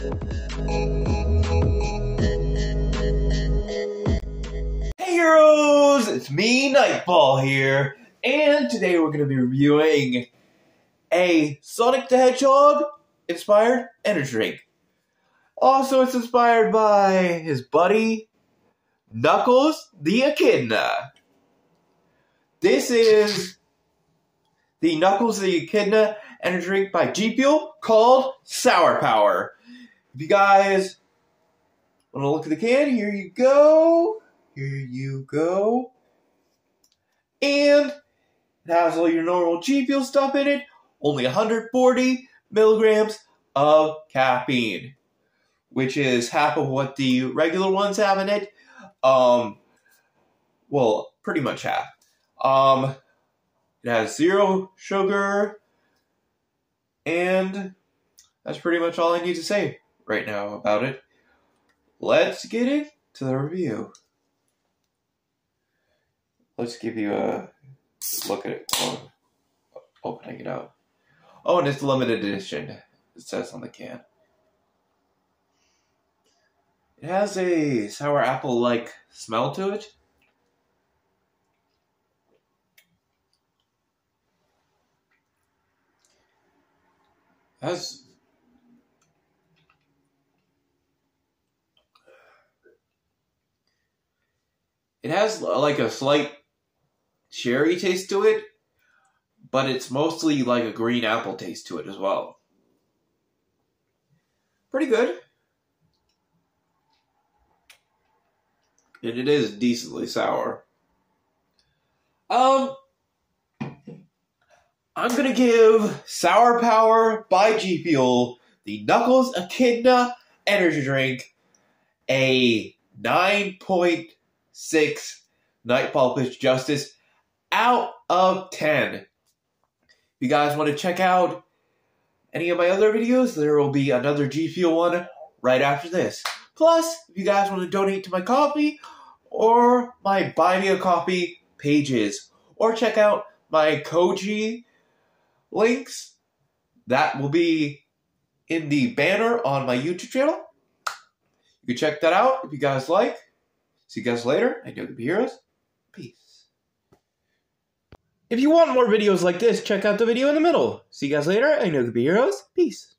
Hey heroes, it's me, Nightfall here, and today we're going to be reviewing a Sonic the Hedgehog inspired energy drink. Also, it's inspired by his buddy Knuckles the Echidna. This is the Knuckles the Echidna energy drink by G Fuel called Sour Power. If you guys want to look at the can, here you go. Here you go. And it has all your normal G Fuel stuff in it, only 140 milligrams of caffeine, which is half of what the regular ones have in it. Um, well, pretty much half. Um, it has zero sugar, and that's pretty much all I need to say right now about it. Let's get into the review. Let's give you a look at it while opening it up. Oh, and it's limited edition. It says on the can. It has a sour apple like smell to it. has it has like a slight cherry taste to it, but it's mostly like a green apple taste to it as well. Pretty good. And it is decently sour. Um, I'm gonna give Sour Power by G Fuel, the Knuckles Echidna energy drink, a 9.6 Nightfall Pitch Justice out of 10. If you guys want to check out any of my other videos, there will be another G Fuel one right after this. Plus, if you guys want to donate to my Ko-fi or my Buy Me a Coffee pages, or check out my Koji links, that will be in the banner on my YouTube channel. You can check that out if you guys like. See you guys later. I know the heroes. Peace. If you want more videos like this, check out the video in the middle. See you guys later. I know the heroes. Peace.